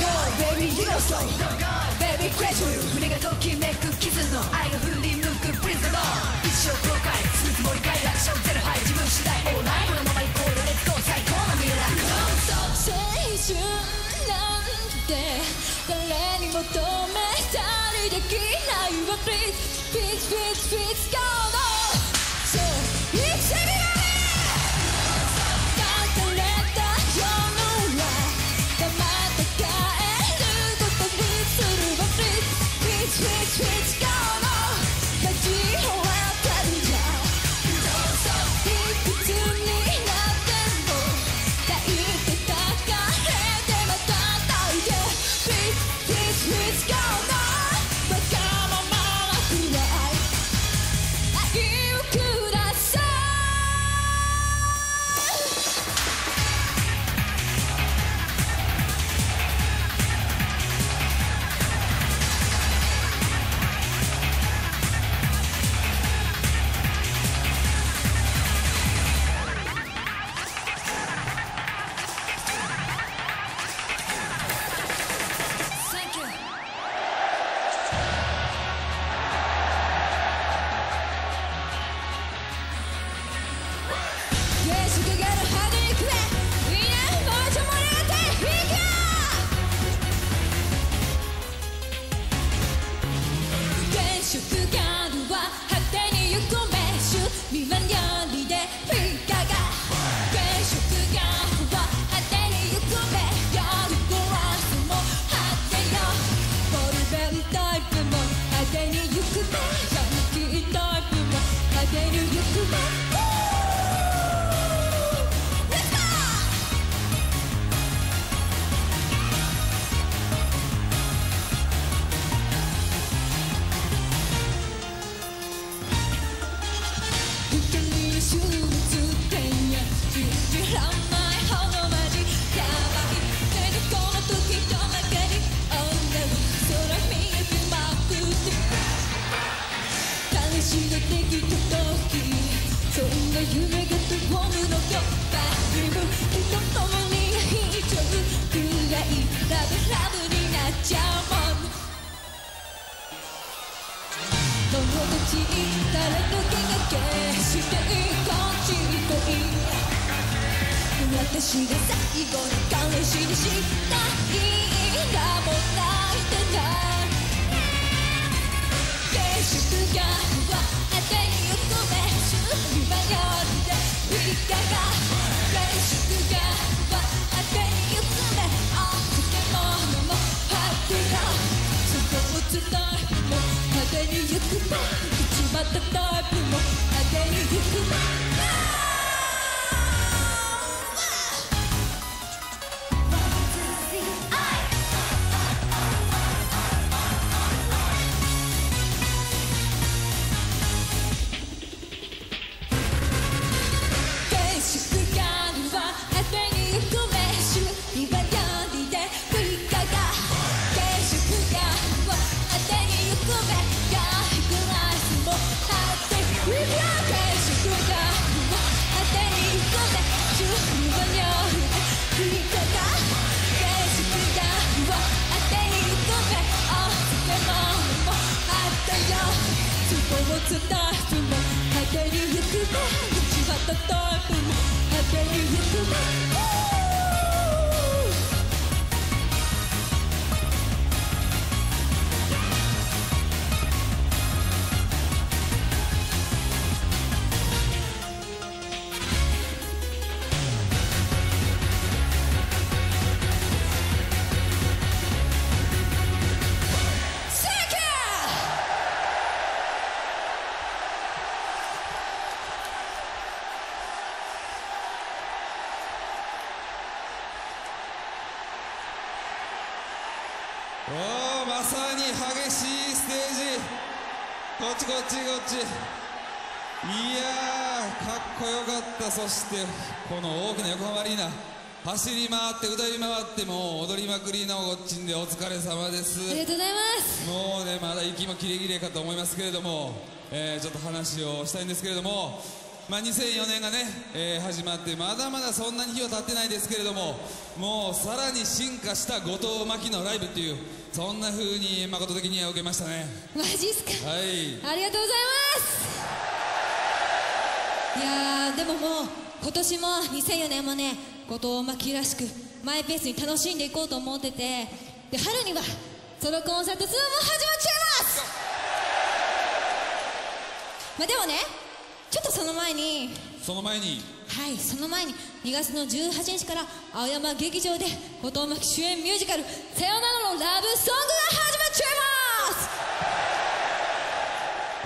go baby you know so baby crash 胸がときめく傷の愛が振り向くプリズム一生後悔するつもりかい楽勝ゼロ敗自分次第オーライこのまま行こうよレッツゴー最高の未来青春なんて誰に求めたりできないわ。Please, please, please, please go no く」「一番たタイプもあげに行く」torpe, aquele ritmo. おおまさに激しいステージ。こっちこっちこっち。いやーかっこよかった。そしてこの大きな横浜アリーナ。走り回って歌い回ってもう踊りまくりのごっちんでお疲れ様です。ありがとうございます。もうねまだ息もキレキレかと思いますけれども、えーちょっと話をしたいんですけれども、まあ、2004年がね、えー始まってまだまだそんなに日は経ってないですけれどももうさらに進化した後藤真希のライブっていうそんな風に誠的には受けましたね。マジっすか？はい。ありがとうございます。いやーでももう今年も2004年もね後藤真希らしくマイペースに楽しんでいこうと思っててで春にはソロコンサートツアーも始まっちゃいます。まあでもねちょっとその前にその前に。はいその前に2月の18日から青山劇場で後藤真希主演ミュージカル「さよならのラブソング」が始まっちゃいます！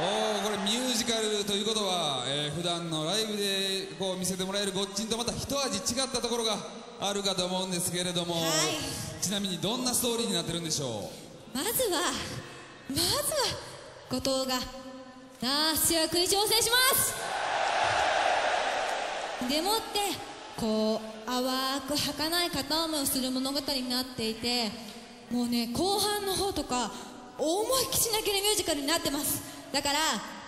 おおこれミュージカルということは、えー普段のライブでこう見せてもらえるごっちんとまた一味違ったところがあるかと思うんですけれども、はい。ちなみにどんなストーリーになってるんでしょまずはまずは後藤がナース役に挑戦します。でもってこう淡く儚い片思いをする物語になっていてもうね後半の方とか思いっきし泣けるミュージカルになってます。だから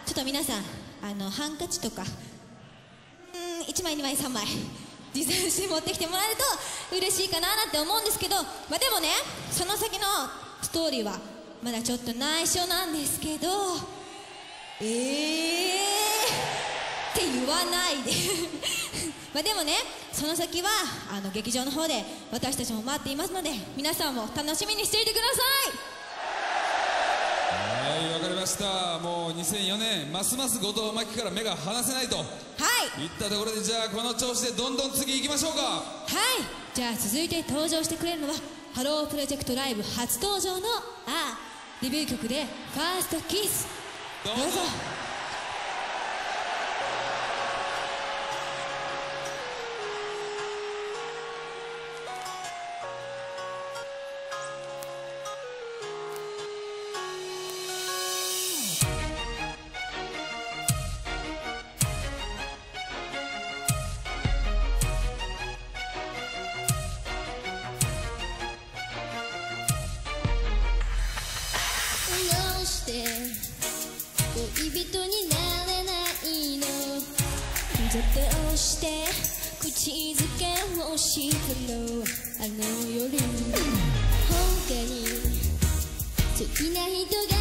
ちょっと皆さんあのハンカチとかうん1枚2枚3枚持参して持ってきてもらえると嬉しいかななんて思うんですけど、まあ、でもねその先のストーリーはまだちょっと内緒なんですけどえーって言わないで。まあでもねその先はあの劇場の方で私たちも待っていますので皆さんも楽しみにしていてください。うはいわかりました。もう2004年ますます後藤真希から目が離せないと。はい。いったところでじゃあこの調子でどんどん次行きましょうか。はい。じゃあ続いて登場してくれるのはハロープロジェクトライブ初登場のあーデビュー曲で「ファーストキスどうして口づけをしたの。あの夜他に好きな人が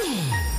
Yeah.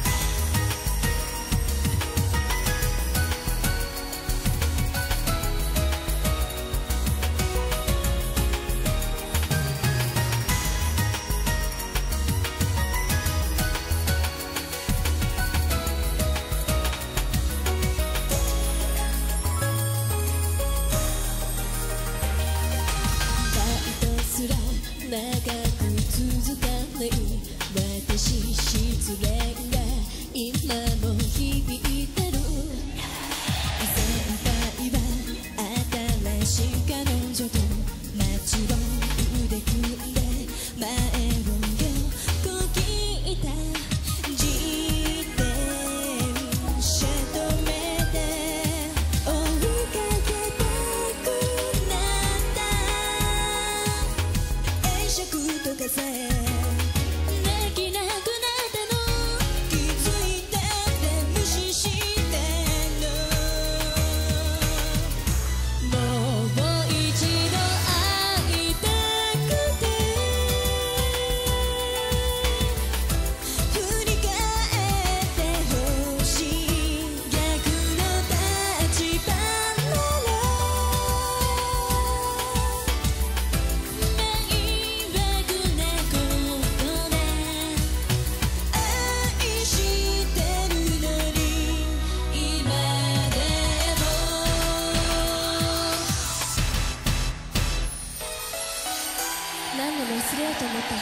も忘れようと思った。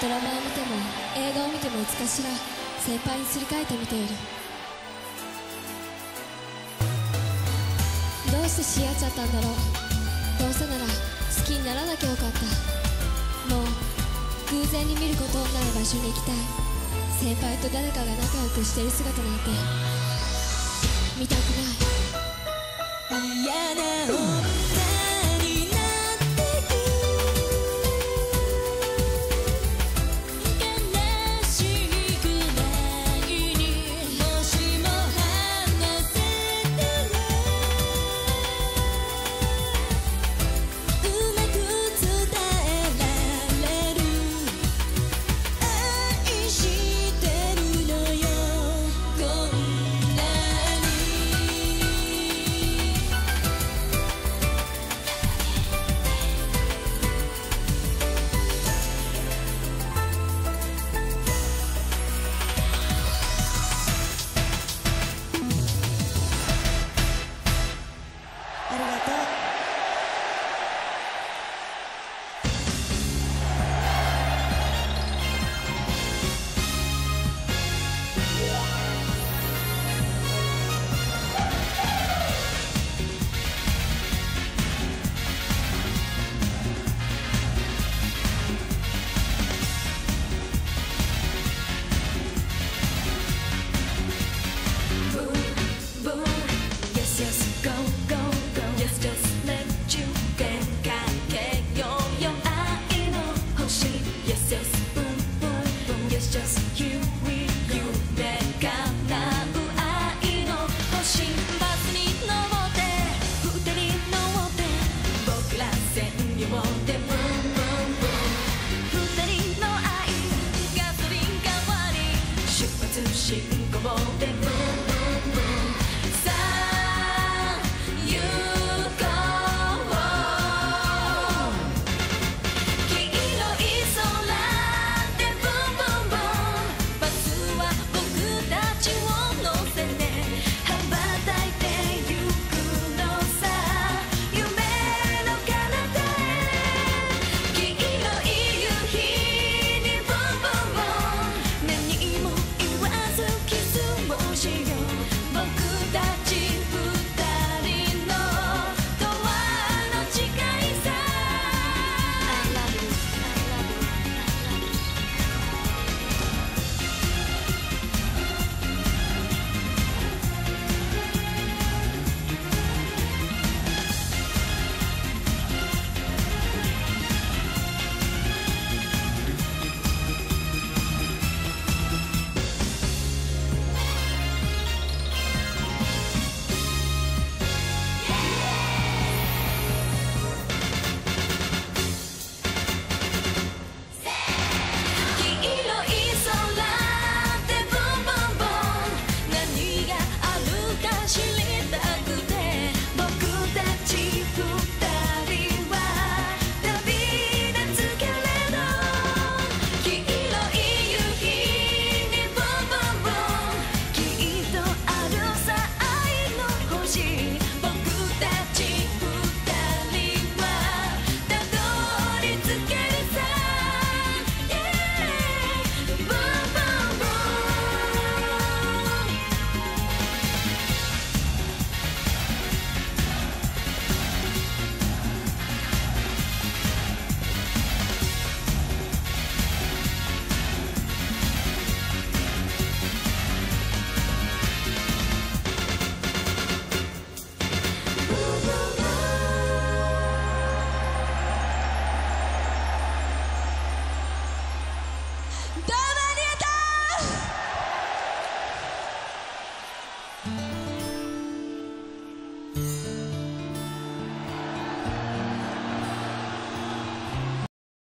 ドラマを見ても映画を見てもいつかしら先輩にすり替えてみている。どうして知り合っちゃったんだろう。どうせなら好きにならなきゃよかった。もう偶然に見ることになる場所に行きたい。先輩と誰かが仲良くしてる姿なんて見たくない。